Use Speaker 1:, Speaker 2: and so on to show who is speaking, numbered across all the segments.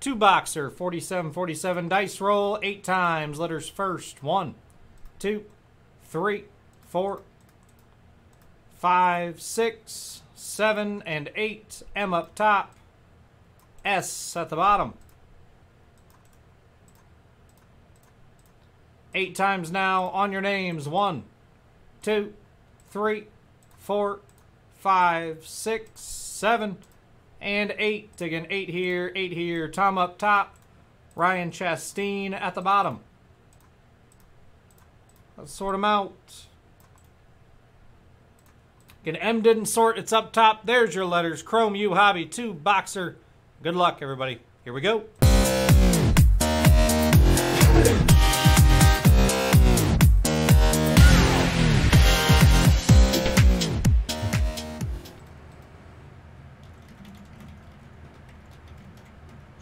Speaker 1: Two boxer, 47 47. Dice roll eight times. Letters first. One, two, three, four, five, six, seven, and eight. M up top. S at the bottom. Eight times now on your names. One, two, three, four, five, six, seven, and eight. Taking eight here, eight here. Tom up top. Ryan Chastain at the bottom. Let's sort them out. Again, M didn't sort. It's up top. There's your letters. Chrome U Hobby 2 Boxer. Good luck, everybody. Here we go.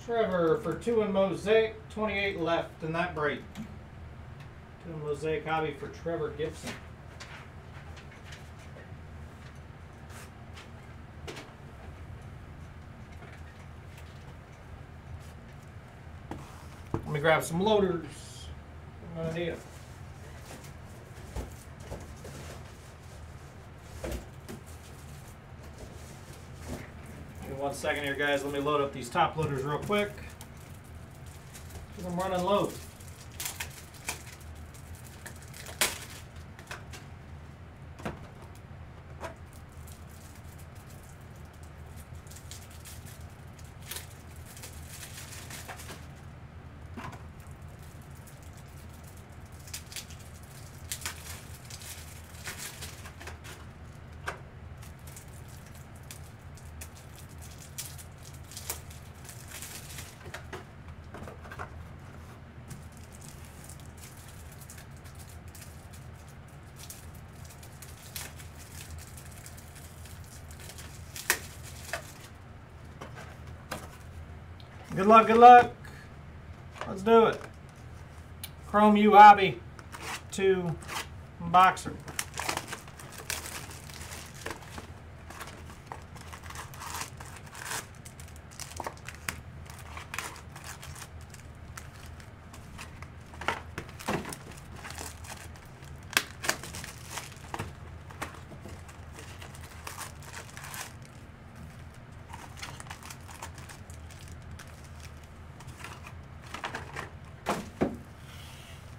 Speaker 1: Trevor for two and Mosaic, 28 left in that break. Two Mosaic hobby for Trevor Gibson. Let me grab some loaders. I'm gonna need them. One second here, guys. Let me load up these top loaders real quick. Because I'm running low. Good luck, good luck. Let's do it. Chrome U Hobby 2 Boxer.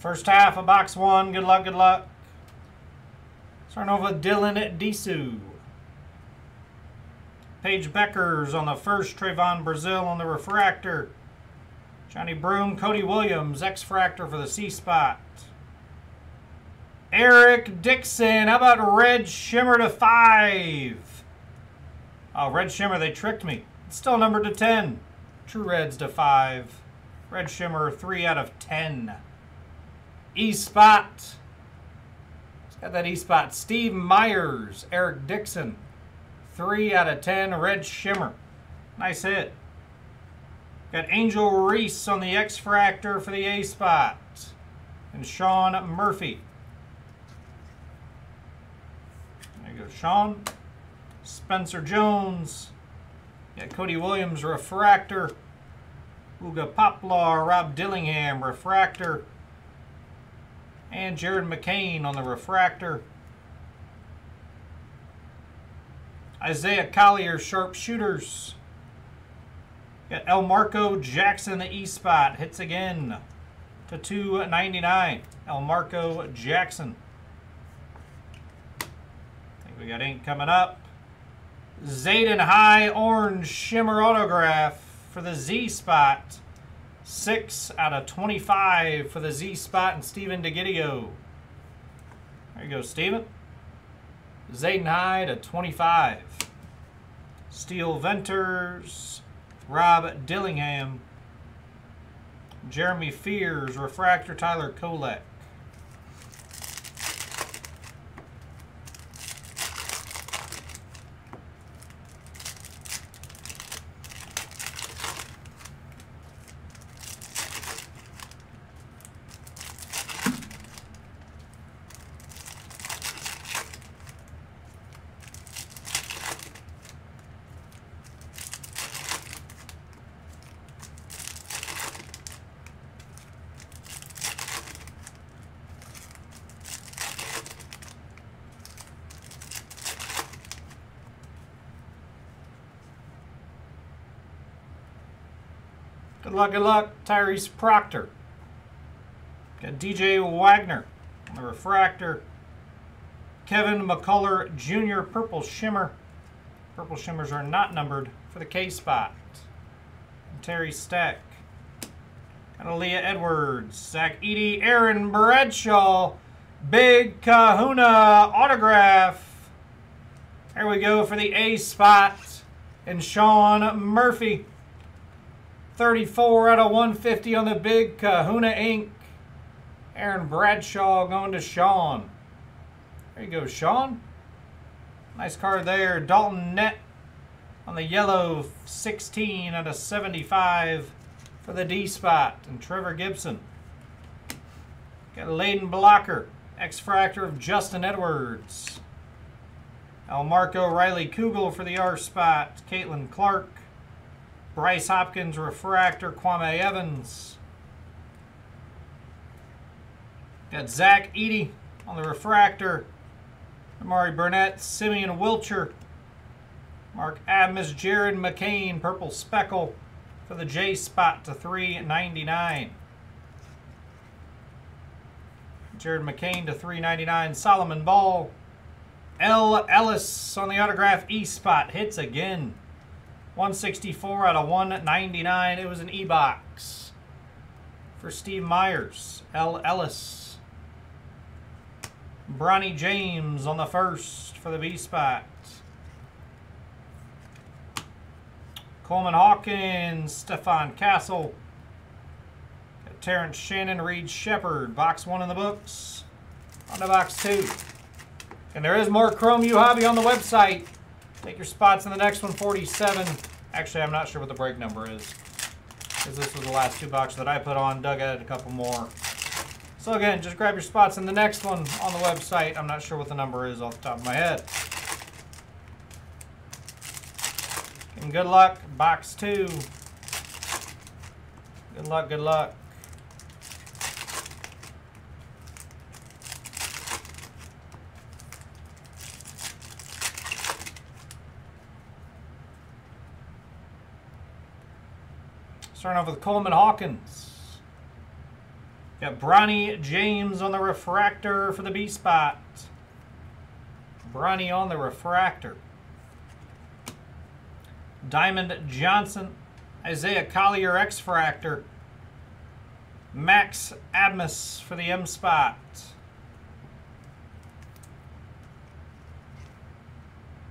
Speaker 1: First half of box one. Good luck, good luck. Starting over Dylan at Disu. Paige Bueckers on the first. Trayvon Brazil on the refractor. Johni Broome, Cody Williams, X-Fractor for the C-Spot. Eric Dixon, how about Red Shimmer to 5? Oh, Red Shimmer, they tricked me. It's still numbered to 10. True Reds to 5. Red Shimmer, 3 out of 10. E-Spot. It's got that E-Spot. Steve Myers, Eric Dixon. 3 out of 10, Red Shimmer. Nice hit. Got Angel Reese on the X-Fractor for the A-Spot. And Sean Murphy. There you go, Sean. Spencer Jones. Got Cody Williams, Refractor. Uga Poplar, Rob Dillingham, Refractor. And Jared McCain on the refractor. Isaiah Collier, sharpshooters. Got Elmarko Jackson, the E spot. Hits again to 299. Elmarko Jackson. I think we got ink coming up. Zayden High Orange Shimmer Autograph for the Z spot. 6 out of 25 for the Z spot and Steven DeGidio. There you go, Steven. Zayden High to 25. Steele Venters, Rob Dillingham. Jeremy Fears, Refractor, Tyler Kolek. Good luck, good luck. Tyrese Proctor. Got DJ Wagner on the refractor. Kevin McCullar Jr. Purple Shimmer. Purple Shimmers are not numbered for the K spot. And Terry Stack. Got Aaliyah Edwards. Zach Edey. Aaron Bradshaw. Big Kahuna autograph. There we go for the A spot. And Sean Murphy. 34 out of 150 on the big Kahuna Inc. Aaron Bradshaw going to Sean. There you go, Sean. Nice card there. Dalton Knecht on the yellow 16 out of 75 for the D spot. And Trevor Gibson. Got a Layden Blocker. X-Fractor of Justin Edwards. Marco Riley Kugel for the R spot. Caitlin Clark. Bryce Hopkins, Refractor, Kwame Evans. Got Zach Edey on the Refractor. Amari Burnett, Simeon Wilcher. Mark Adams, Jared McCain, Purple Speckle for the J spot to 399. Jared McCain to 399. Solomon Ball. L. Ellis on the autograph E spot. Hits again. 164 out of 199. It was an E-box for Steve Myers. L. Ellis. Bronny James on the first for the B spot. Coleman Hawkins, Stephon Castle. Terrence Shannon, Reed Sheppard. Box one in the books. On to box two. And there is more Chrome U Hobby on the website. Take your spots in the next one, 47. Actually, I'm not sure what the break number is. Because this was the last two boxes that I put on. Doug added a couple more. So again, just grab your spots in the next one on the website. I'm not sure what the number is off the top of my head. And good luck, box two. Good luck, good luck. Starting off with Coleman Hawkins. Got Bronny James on the refractor for the B spot. Bronny on the refractor. Diamond Johnson. Isaiah Collier X-Fractor. Max Abmas for the M spot.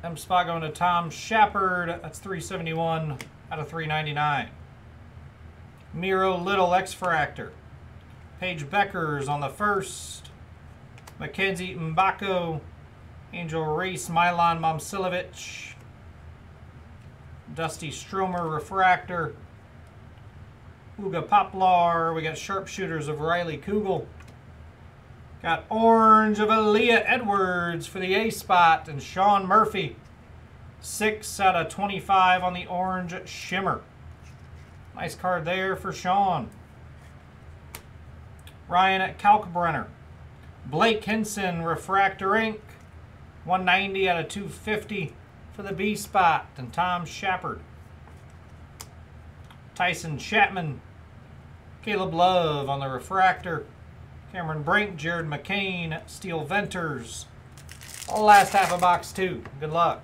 Speaker 1: M spot going to Tom Shepard. That's 371 out of 399. Miro Little X-Fractor. Paige Bueckers on the first. Mackenzie Mgbako. Angel Reese, Milan Momcilovic. Dusty Stromer Refractor. Uga Poplar. We got Sharpshooters of Riley Kugel. Got Orange of Aaliyah Edwards for the A spot. And Sean Murphy. 6 out of 25 on the Orange Shimmer. Nice card there for Sean. Ryan at Kalkbrenner. Blake Hinson, Refractor Inc. 190 out of 250 for the B spot. And Tom Shepard. Tyson Chapman. Caleb Love on the Refractor. Cameron Brink, Jared McCain, Steele Venters. Last half of box two. Good luck.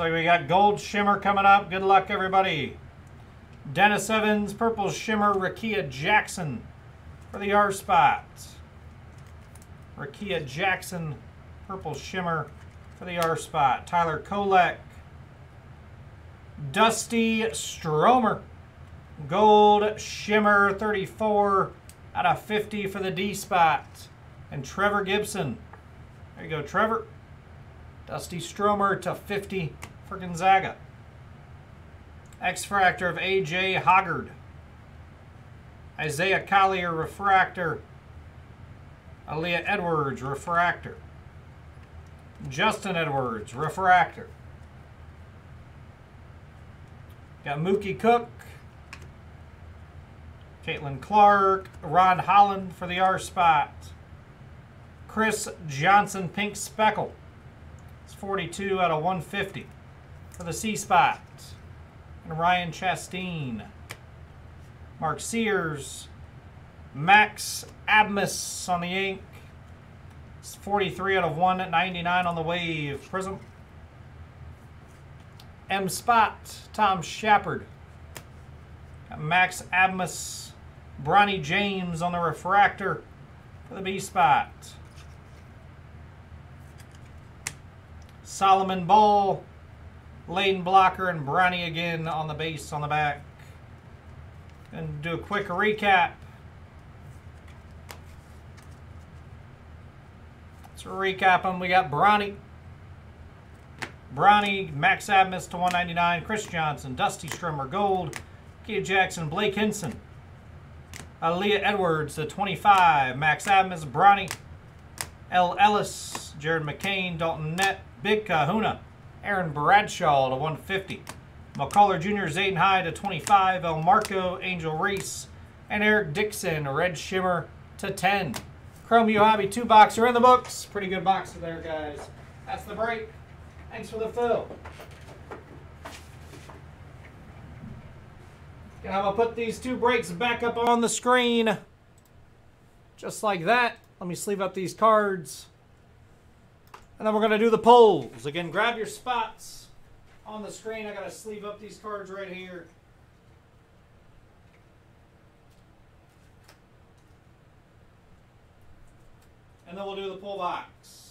Speaker 1: Like we got Gold Shimmer coming up. Good luck, everybody. Dennis Evans, Purple Shimmer, Rickea Jackson for the R spot. Rickea Jackson, Purple Shimmer for the R spot. Tyler Kolek, Dusty Stromer, Gold Shimmer 34 out of 50 for the D spot. And Trevor Gibson. There you go, Trevor. Dusty Stromer to 50 for Gonzaga. X-Fractor of A.J. Hoggard. Isaiah Collier Refractor. Aaliyah Edwards Refractor. Justin Edwards Refractor. Got Mookie Cook. Caitlin Clark. Ron Holland for the R spot. Chris Johnson Pink Speckle. It's 42 out of 150 for the C spot. And Ryan Chastain. Mark Sears. Max Abmas on the ink. It's 43 out of 199 on the wave. Prism. M Spot. Tom Shepard. Max Abmas. Bronny James on the refractor for the B spot. Solomon Ball, Layden Blocker, and Bronny again on the base on the back. And do a quick recap. Let's recap them. We got Bronny. Bronny, Max Abmas to 199, Chris Johnson, Dusty Stromer Gold, Kia Jackson, Blake Hinson, Aaliyah Edwards to 25, Max Abmas, Bronny, L. Ellis, Jared McCain, Dalton Knecht, Big Kahuna, Aaron Bradshaw to 150, McCullar Jr. Zayden High to 25, Elmarko, Angel Reese, and Eric Dixon, Red Shimmer to 10. Chrome U Hobby 2 boxer in the books. Pretty good boxer there, guys. That's the break. Thanks for the fill. And I'm going to put these two breaks back up on the screen. Just like that. Let me sleeve up these cards. And then we're going to do the polls. Again, grab your spots on the screen. I got to sleeve up these cards right here. And then we'll do the pull box.